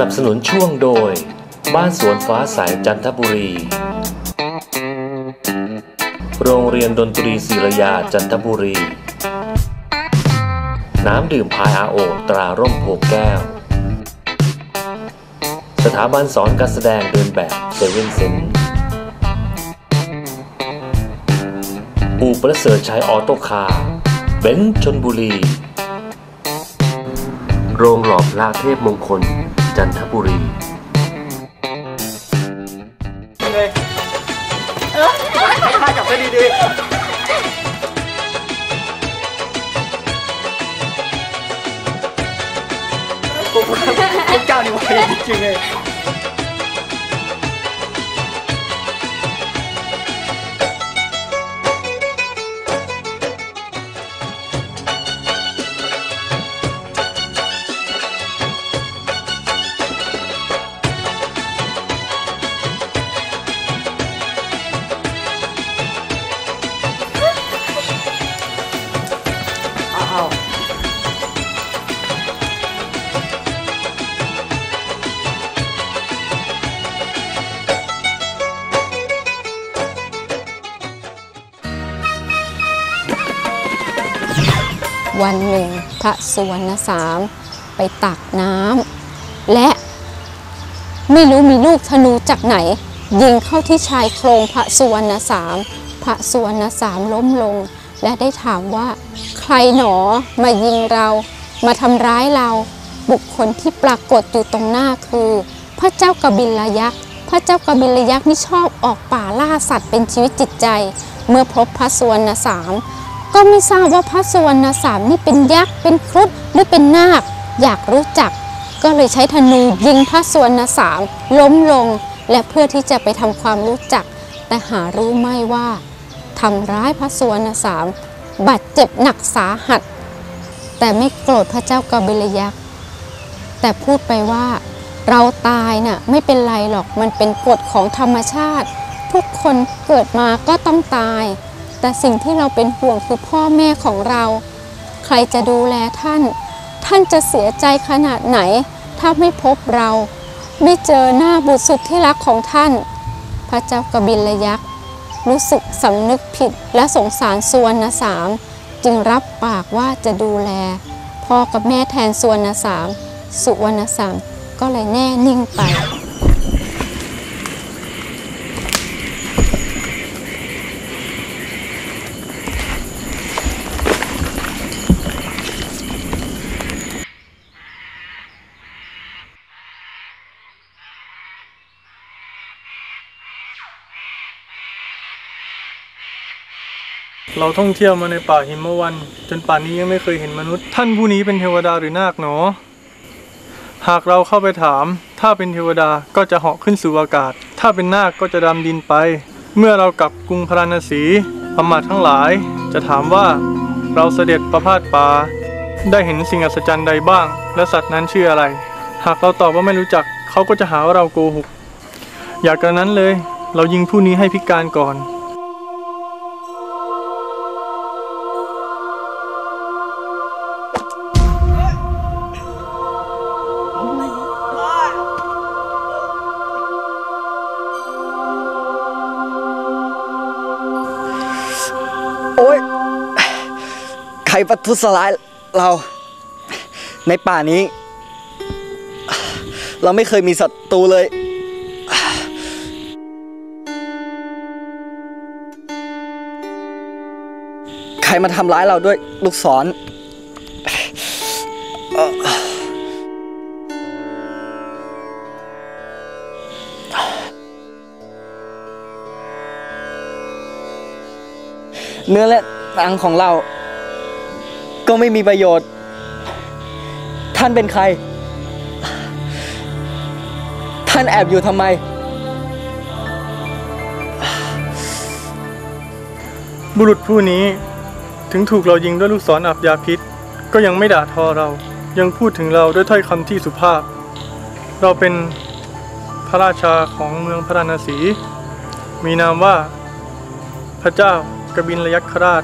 นับสนุนช่วงโดย บ้านสวนฟ้าใสจันทบุรี โรงเรียนดนตรีศิรยาจันทบุรี น้ำดื่มพายอาโอตราร่มโพแก้ว สถาบันสอนการแสดงเดินแบบเซเว่นเซนอู่ประเสริฐชัยออโต้คาร์เบนชนบุรี โรงหล่อพระเทพมงคล จันทบุรีเลยให้ข้าจับได้ดีๆผมว่าพวกเจ้านี่ไวจริงๆเลย วันหนึ่งพระสุวรรณสามไปตักน้ำและไม่รู้มีลูกธนูจากไหน ยิงเข้าที่ชายโครงพระสุวรรณสามพระสุวรรณสามล้มลง และได้ถามว่า ใครหนอมายิงเรา มาทำร้ายเรา บุคคลที่ปรากฏอยู่ตรงหน้าคือ พระเจ้ากบิลยักษ์พระเจ้ากบิลยักษ์นี่ชอบออกป่าล่าสัตว์เป็นชีวิตจิตใจ เมื่อพบพระสุวรรณสาม ก็ไม่ทราบว่าพระสุวรรณสามนี่เป็นยักษ์เป็นครุฑหรือเป็นนาค อยากรู้จัก ก็เลยใช้ธนูยิงพระสุวรรณสามล้มลง และเพื่อที่จะไปทำความรู้จัก แต่หารู้ไม่ว่าทำร้ายพระสุวรรณสามบาดเจ็บหนักสาหัส แต่ไม่โกรธพระเจ้ากบิลยักษ์แต่พูดไปว่าเราตายน่ะไม่เป็นไรหรอกมันเป็นกฎของธรรมชาติ ทุกคนเกิดมาก็ต้องตาย แต่สิ่งที่เราเป็นห่วงคือพ่อแม่ของเรา ใครจะดูแลท่าน ท่านจะเสียใจขนาดไหน ถ้าไม่พบเรา ไม่เจอหน้าบุตรสุดที่รักของท่าน พระเจ้ากบิลยักษ์รู้สึกสำนึกผิดและสงสารสวรรณสาม จึงรับปากว่าจะดูแล พ่อกับแม่แทนสวรรณสาม สุวรรณสามก็เลยแน่นิ่งไป เราท่องเที่ยวมาในป่าหิมวัน จนป่านนี้ยังไม่เคยเห็นมนุษย์ ท่านผู้นี้เป็นเทวดาหรือนาคหนอ หากเราเข้าไปถาม ถ้าเป็นเทวดาก็จะเหาะขึ้นสู่อากาศ ถ้าเป็นนาคก็จะดำดินไป เมื่อเรากลับกรุงพาราณสีอำมาตย์ทั้งหลาย จะถามว่าเราเสด็จประพาสป่าได้เห็นสิ่งอัศจรรย์ใดบ้าง และสัตว์นั้นชื่ออะไร หากเราตอบว่าไม่รู้จักเขาก็จะหาว่าเราโกหก อยากกระนั้นเลย เรายิงผู้นี้ให้พิการก่อน รประทุษร้ายเราในป่านี้ เราไม่เคยมีศัตรูเลยใครมาทำร้ายเราด้วยลูกศรเนื้อและหนังของเรา ก็ไม่มีประโยชน์ ท่านเป็นใคร ท่านแอบอยู่ทำไม บุรุษผู้นี้ถึงถูกเรายิงด้วยลูกศรอับยาพิษ ก็ยังไม่ด่าทอเรา ยังพูดถึงเราด้วยถ้อยคำที่สุภาพ เราเป็นพระราชาของเมืองพระราณสี มีนามว่า พระเจ้ากบินลยักษราช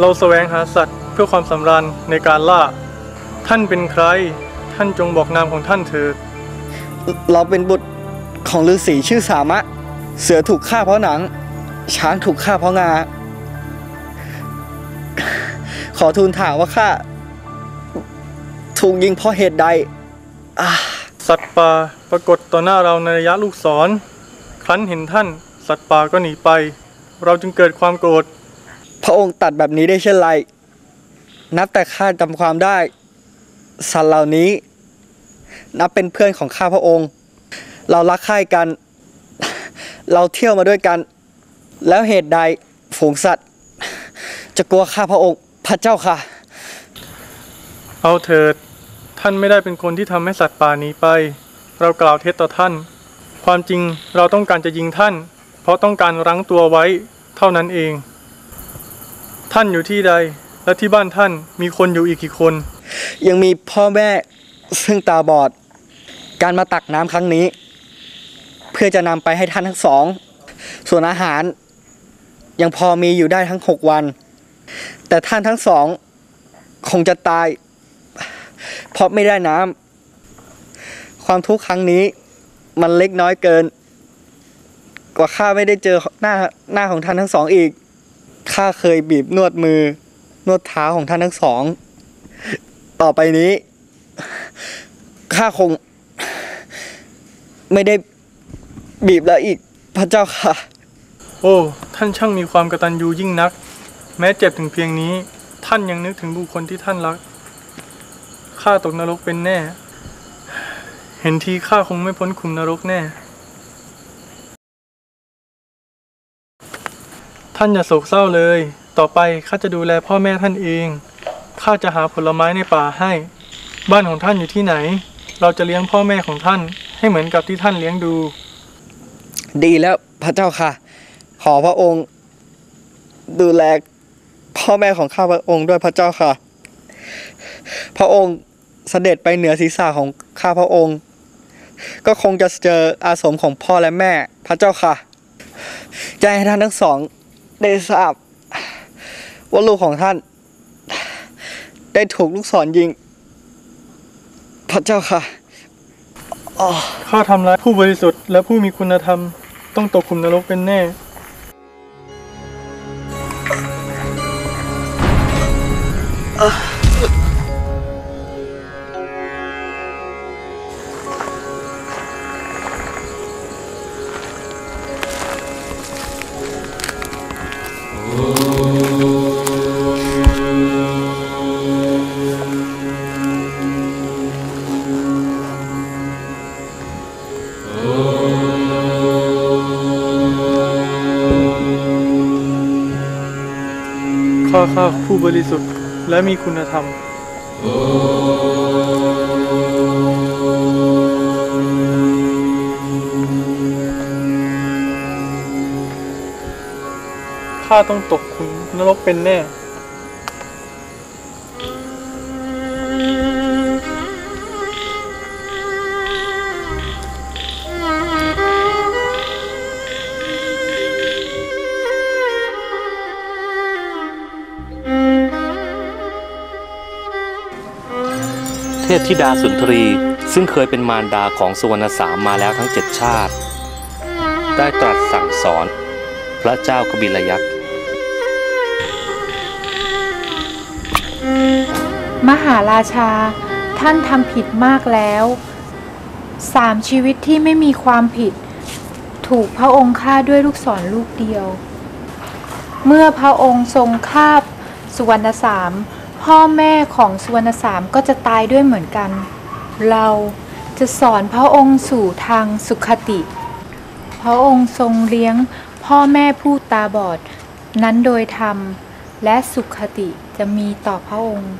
เราแสวงหาสัตว์ พื่อความสำราญในการล่า ท่านเป็นใคร ท่านจงบอกนามของท่านเถิดเราเป็นบุตรของฤาษีชื่อสามะ เสือถูกฆ่าเพราะหนัง ช้างถูกฆ่าเพราะงา ขอทูลถามว่าข้าถูกยิงเพราะเหตุใด สัตว์ป่าปรากฏต่อหน้าเราในระยะลูกศร ครั้นเห็นท่าน สัตว์ป่าก็หนีไป เราจึงเกิดความโกรธ พระองค์ตัดแบบนี้ได้เช่นไร นับแต่ข้าจำความได้ สัตว์เหล่านี้ นับเป็นเพื่อนของข้าพระองค์ เรารักใคร่กัน เราเที่ยวมาด้วยกัน แล้วเหตุใดฝูงสัตว์ จะกลัวข้าพระองค์ พระเจ้าค่ะ เอาเถิดท่านไม่ได้เป็นคนที่ทำให้สัตว์ป่าหนีไป เรากล่าวเท็จต่อท่าน ความจริงเราต้องการจะยิงท่าน เพราะต้องการรั้งตัวไว้เท่านั้นเอง ท่านอยู่ที่ใด และที่บ้านท่านมีคนอยู่อีกกี่คน ยังมีพ่อแม่ซึ่งตาบอด การมาตักน้ำครั้งนี้ เพื่อจะนำไปให้ท่านทั้งสอง ส่วนอาหาร ยังพอมีอยู่ได้ทั้งหกวัน แต่ท่านทั้งสอง คงจะตาย เพราะไม่ได้น้ำความทุกข์ครั้งนี้ มันเล็กน้อยเกิน กว่าข้าไม่ได้เจอหน้าหน้าของท่านทั้งสองอีกข้าเคยบีบนวดมือ นวดเท้าของท่านทั้งสอง ต่อไปนี้ ข้าคง ไม่ได้บีบแล้วอีกพระเจ้าค่ะ โอ้ ท่านช่างมีความกตัญญูยิ่งนัก แม้เจ็บถึงเพียงนี้ ท่านยังนึกถึงบุคคลที่ท่านรัก ข้าตกนรกเป็นแน่ เห็นทีข้าคงไม่พ้นขุมนรกแน่ ท่านอย่าโศกเศร้าเลย ต่อไปข้าจะดูแลพ่อแม่ท่านเอง ข้าจะหาผลไม้ในป่าให้ บ้านของท่านอยู่ที่ไหน เราจะเลี้ยงพ่อแม่ของท่าน ให้เหมือนกับที่ท่านเลี้ยงดู ดีแล้วพระเจ้าค่ะ ขอพระองค์ ดูแลพ่อแม่ของข้าพระองค์ด้วยพระเจ้าค่ะ พระองค์เสด็จไปเหนือศีรษะของข้าพระองค์ ก็คงจะเจออาสมของพ่อและแม่ พระเจ้าค่ะจะให้ท่านทั้งสองได้ทราบ ว่าลูกของท่าน ได้ถูกลูกศรยิง พระเจ้าค่ะข้าทำร้ายผู้บริสุทธิ์และผู้มีคุณธรรม ต้องตกขุมนรกเป็นแน่ข้ อข้าผู้บริสุทธิ์และมีคุณธรรม ข้าต้องตกขุมนรกเป็นแน่ ทพธิดาสุนทรี ซึ่งเคยเป็นมารดาของสุวรรณสามมาแล้วทั้งเจ็ดชาติ ได้ตรัสสั่งสอน พระเจ้ากบิลยักษ์มหาราชา ท่านทำผิดมากแล้วสามชีวิตที่ไม่มีความผิด ถูกพระองค์ฆ่าด้วยลูกศรลูกเดียว เมื่อพระองค์ทรงฆ่าสุวรรณสาม พ่อแม่ของสุวรรณสามก็จะตายด้วยเหมือนกัน เราจะสอนพระองค์สู่ทางสุขติ พระองค์ทรงเลี้ยงพ่อแม่ผู้ตาบอดนั้นโดยธรรม และสุขติจะมีต่อพระองค์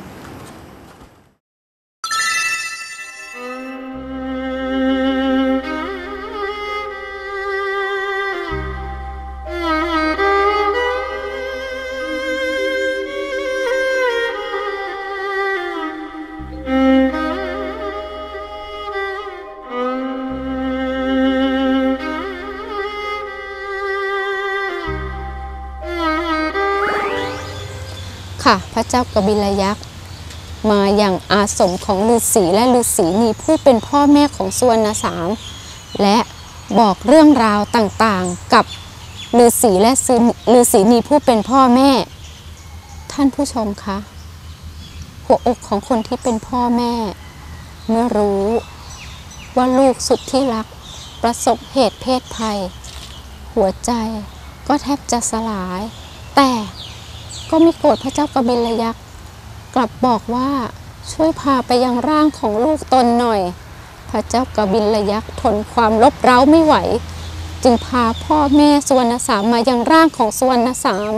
ค่ะ พระเจ้ากบิลยักษ์มาอย่างอาสมของฤาษีและฤาษีนีผู้เป็นพ่อแม่ของสุวรรณสาม และบอกเรื่องราวต่างๆกับฤาษีและฤาษีนีผู้เป็นพ่อแม่ ท่านผู้ชมคะหัวอกของคนที่เป็นพ่อแม่ เมื่อรู้ว่าลูกสุดที่รักประสบเหตุเพศภัย หัวใจก็แทบจะสลาย แต่ ก็ไม่โกรธพระเจ้ากบิลยักษ์กลับบอกว่าช่วยพาไปยังร่างของลูกตนหน่อย พระเจ้ากบิลยักษ์ทนความลบเร้าไม่ไหว จึงพาพ่อแม่สุวรรณสามมายังร่างของสุวรรณสาม